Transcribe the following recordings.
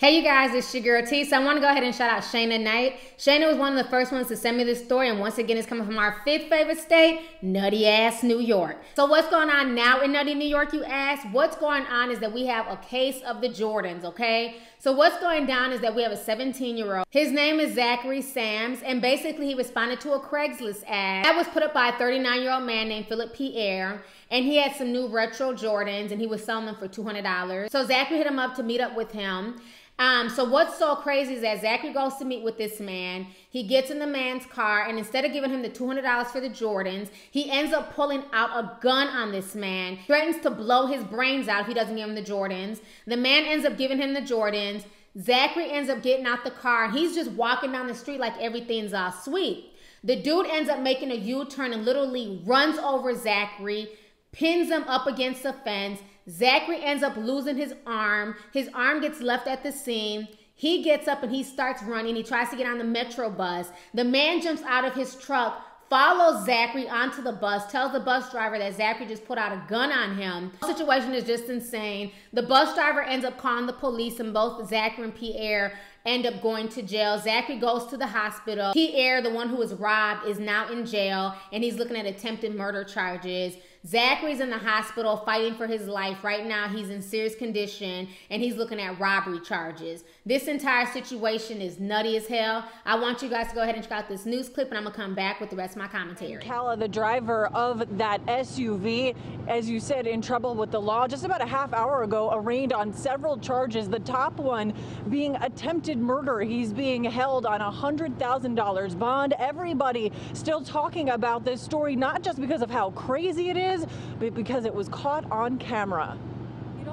Hey you guys, it's your girl T. So I want to go ahead and shout out Shayna Knight. Shayna was one of the first ones to send me this story, and once again, it's coming from our fifth favorite state, nutty ass New York. So what's going on now in nutty New York, you ask? What's going on is that we have a case of the Jordans, okay? So what's going down is that we have a 17 year old. His name is Zachary Sams, and basically he responded to a Craigslist ad that was put up by a 39 year old man named Philip Pierre, and he had some new retro Jordans, and he was selling them for $200. So Zachary hit him up to meet up with him. Um, so what's so crazy is that Zachary goes to meet with this man. He gets in the man's car, and instead of giving him the $200 for the Jordans, he ends up pulling out a gun on this man, threatens to blow his brains out if he doesn't give him the Jordans. The man ends up giving him the Jordans. Zachary ends up getting out the car. And he's just walking down the street like everything's all sweet. The dude ends up making a U-turn and literally runs over Zachary, pins him up against the fence, Zachary ends up losing his arm. His arm gets left at the scene. He gets up and he starts running. He tries to get on the metro bus. The man jumps out of his truck, follows Zachary onto the bus, tells the bus driver that Zachary just put out a gun on him. The situation is just insane. The bus driver ends up calling the police, and both Zachary and Pierre end up going to jail. Zachary goes to the hospital. Pierre, the one who was robbed, is now in jail, and he's looking at attempted murder charges. Zachary's in the hospital fighting for his life. Right now, he's in serious condition and he's looking at robbery charges. This entire situation is nutty as hell. I want you guys to go ahead and check out this news clip and I'm going to come back with the rest of my commentary. Kala, the driver of that SUV, as you said, in trouble with the law just about a half hour ago, arraigned on several charges. The top one being attempted murder. He's being held on a $100,000 bond. Everybody still talking about this story, not just because of how crazy it is is, but because it was caught on camera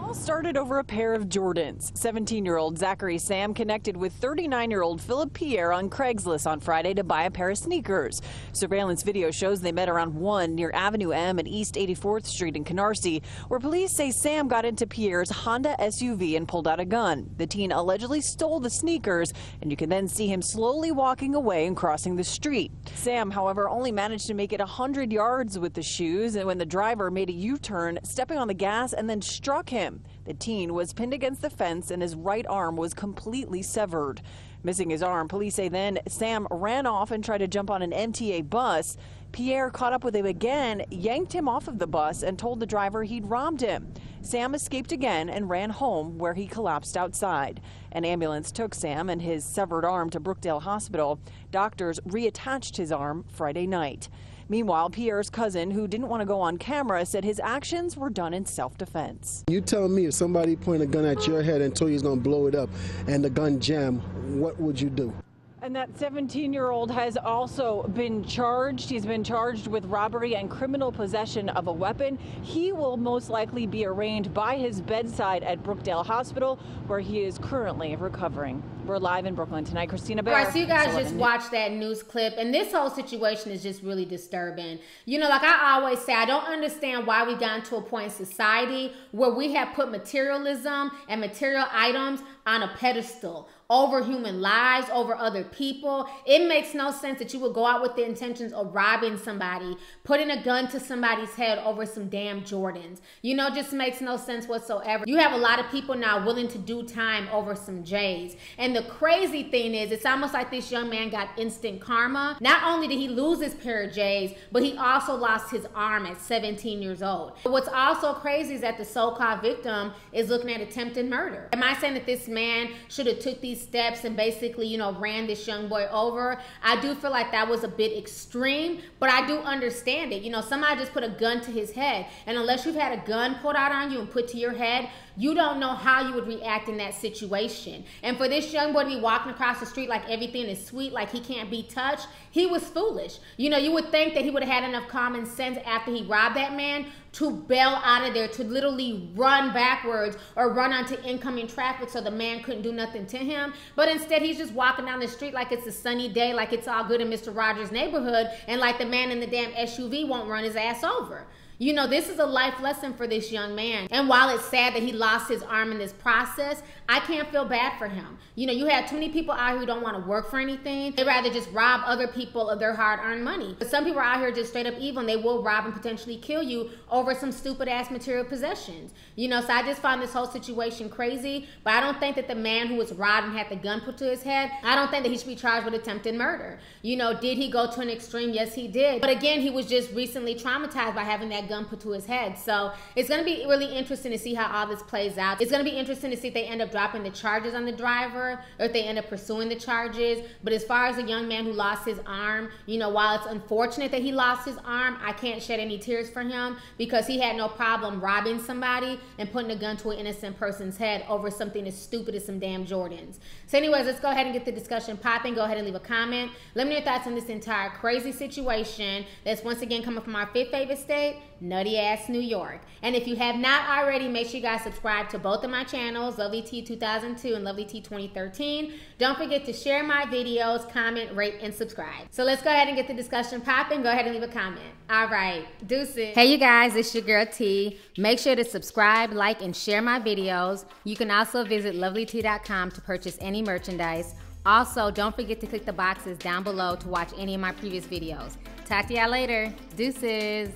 all started over a pair of Jordans. 17-year-old Zachary Sam connected with 39-year-old Philip Pierre on Craigslist on Friday to buy a pair of sneakers. Surveillance video shows they met around 1 near Avenue M and East 84th Street in Canarsie, where police say Sam got into Pierre's Honda SUV and pulled out a gun. The teen allegedly stole the sneakers, and you can then see him slowly walking away and crossing the street. Sam, however, only managed to make it 100 yards with the shoes, and when the driver made a U-turn, stepping on the gas and then struck him. The teen was pinned against the fence and his right arm was completely severed. Missing his arm, police say then Sam ran off and tried to jump on an MTA bus. Pierre caught up with him again, yanked him off of the bus, and told the driver he'd robbed him. Sam escaped again and ran home where he collapsed outside. An ambulance took Sam and his severed arm to Brookdale Hospital. Doctors reattached his arm Friday night. Meanwhile, Pierre's cousin, who didn't want to go on camera, said his actions were done in self-defense. You tell me if somebody pointed a gun at your head and told you he's going to blow it up and the gun jam, what would you do? And that 17 year old has also been charged. He's been charged with robbery and criminal possession of a weapon. He will most likely be arraigned by his bedside at Brookdale Hospital, where he is currently recovering. We're live in Brooklyn tonight. Christina Bear. All right, so you guys just watched that news clip, and this whole situation is just really disturbing. You know, like I always say, I don't understand why we got to a point in society where we have put materialism and material items on a pedestal over human lives, over other people. It makes no sense that you would go out with the intentions of robbing somebody, putting a gun to somebody's head over some damn Jordans. You know, just makes no sense whatsoever. You have a lot of people now willing to do time over some J's. And the crazy thing is, it's almost like this young man got instant karma. Not only did he lose his pair of J's, but he also lost his arm at 17 years old. What's also crazy is that the so-called victim is looking at attempted murder. Am I saying that this man should have took these steps and basically, you know, ran this young boy over? I do feel like that was a bit extreme, but I do understand it. You know, somebody just put a gun to his head, and unless you've had a gun pulled out on you and put to your head, you don't know how you would react in that situation. And for this young boy to be walking across the street like everything is sweet, like he can't be touched, he was foolish. You know, you would think that he would have had enough common sense after he robbed that man to bail out of there, to literally run backwards or run onto incoming traffic so the man couldn't do nothing to him. But instead, he's just walking down the street like it's a sunny day, like it's all good in Mr. Rogers' neighborhood, and like the man in the damn SUV won't run his ass over. You know, this is a life lesson for this young man. And while it's sad that he lost his arm in this process, I can't feel bad for him. You know, you have too many people out here who don't want to work for anything. They rather just rob other people of their hard earned money. But some people are out here just straight up evil and they will rob and potentially kill you over some stupid ass material possessions. You know, so I just find this whole situation crazy. But I don't think that the man who was robbed and had the gun put to his head, I don't think that he should be charged with attempted murder. You know, did he go to an extreme? Yes, he did. But again, he was just recently traumatized by having gun put to his head. So it's going to be really interesting to see how all this plays out. It's going to be interesting to see if they end up dropping the charges on the driver or if they end up pursuing the charges. But as far as a young man who lost his arm, you know, while it's unfortunate that he lost his arm, I can't shed any tears for him because he had no problem robbing somebody and putting a gun to an innocent person's head over something as stupid as some damn Jordans. So, anyways, let's go ahead and get the discussion popping. Go ahead and leave a comment. Let me know your thoughts on this entire crazy situation that's once again coming from our fifth favorite state, nutty ass New York. And if you have not already, make sure you guys subscribe to both of my channels, Lovely T 2002 and Lovely T 2013. Don't forget to share my videos, comment, rate, and subscribe. So let's go ahead and get the discussion popping. Go ahead and leave a comment. All right, deuces. Hey, you guys, it's your girl T. Make sure to subscribe, like, and share my videos. You can also visit lovelyti.com to purchase any merchandise. Also, don't forget to click the boxes down below to watch any of my previous videos. Talk to y'all later. Deuces.